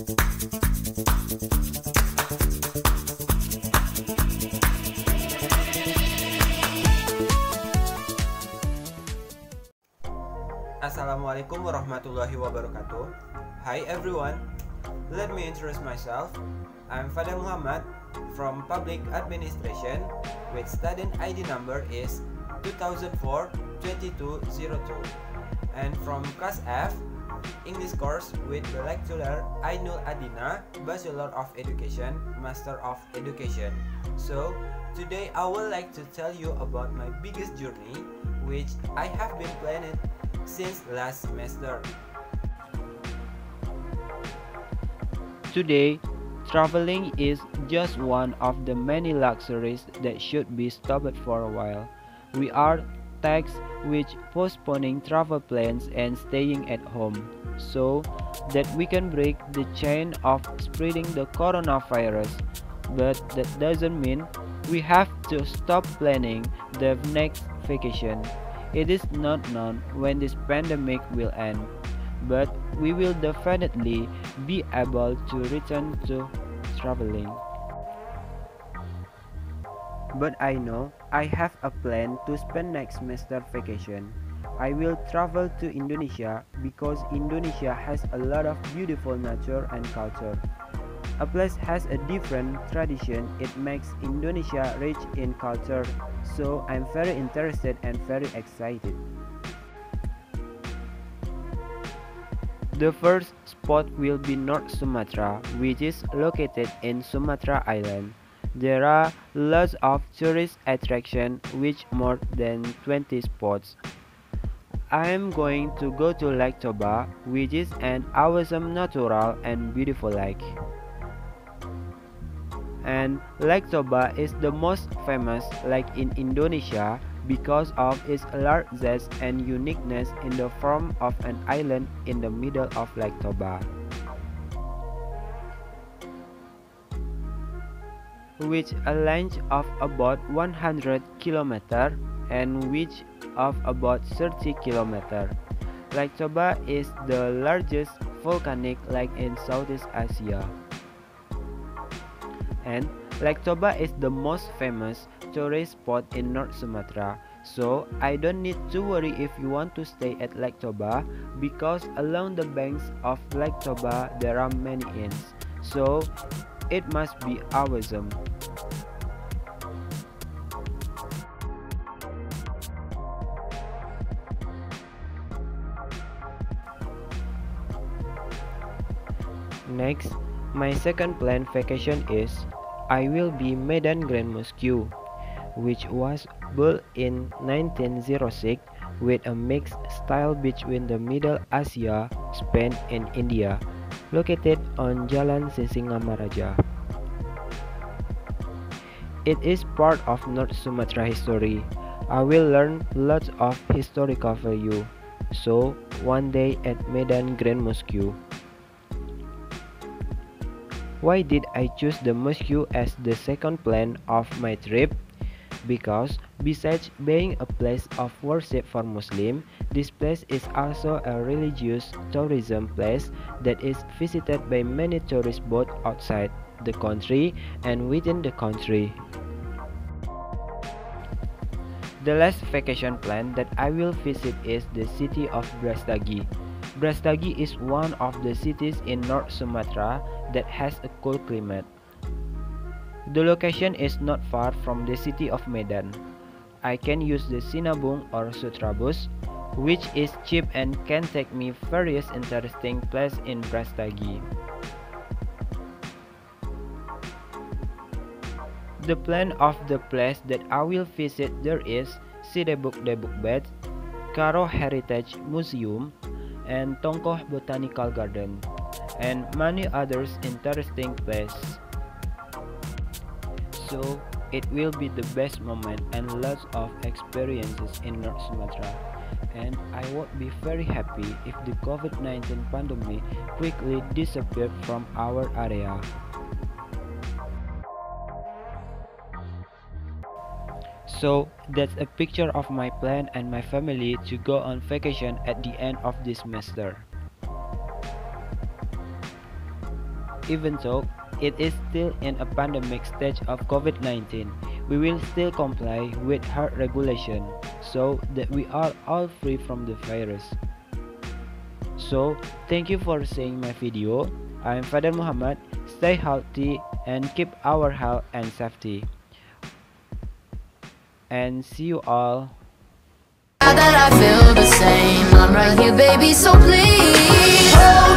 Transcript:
Assalamualaikum warahmatullahi wabarakatuh. Hi everyone. Let me introduce myself. I'm Fadel Muhammad from Public Administration with student ID number is 2004-2202 and from class F English course with the lecturer Ainul Addina, Bachelor of Education, Master of Education. So, today I would like to tell you about my biggest journey which I have been planning since last semester. Today, traveling is just one of the many luxuries that should be stopped for a while. We are taxed with postponing travel plans and staying at home so that we can break the chain of spreading the coronavirus. But that doesn't mean we have to stop planning the next vacation. It is not known when this pandemic will end, but we will definitely be able to return to traveling. But I know I have a plan to spend next semester vacation. I will travel to Indonesia because Indonesia has a lot of beautiful nature and culture. A place has a different tradition, it makes Indonesia rich in culture, so I'm very interested and very excited. The first spot will be North Sumatra, which is located in Sumatra Island. There are lots of tourist attractions with more than 20 spots. I am going to go to Lake Toba, which is an awesome natural and beautiful lake and Lake Toba is the most famous lake in Indonesia because of its largeness and uniqueness in the form of an island in the middle of Lake Toba. With a length of about 100 km and width of about 30 km. Lake Toba is the largest volcanic lake in Southeast Asia and Lake Toba is the most famous tourist spot in North Sumatra. So I don't need to worry if you want to stay at Lake Toba because along the banks of Lake Toba there are many inns. So it must be awesome. Next, my second planned vacation is I will be Medan Grand Mosque, which was built in 1906 with a mixed style between the Middle Asia, Spain and India, located on Jalan Sisingamangaraja. It is part of North Sumatra history. I will learn lots of historical value. So, one day at Medan Grand Mosque. Why did I choose the mosque as the second plan of my trip? Because besides being a place of worship for Muslims, this place is also a religious tourism place that is visited by many tourists both outside the country and within the country. The last vacation plan that I will visit is the city of Brastagi. Brastagi is one of the cities in North Sumatra that has a cool climate. The location is not far from the city of Medan. I can use the Sinabung or Sutrabus, which is cheap and can take me various interesting places in Brastagi. The plan of the place that I will visit there is Sidebuk Debuk Bed, Karo Heritage Museum, and Tongkoh Botanical Garden, and many others interesting places. So, it will be the best moment and lots of experiences in North Sumatra. And I would be very happy if the COVID-19 pandemic quickly disappeared from our area. So that's a picture of my plan and my family to go on vacation at the end of this semester. Even though it is still in a pandemic stage of COVID-19, we will still comply with hard regulation so that we are all free from the virus. So, thank you for seeing my video. I am Fadel Muhammad. Stay healthy and keep our health and safety and see you all. Now that I feel the same I'm right here baby so please.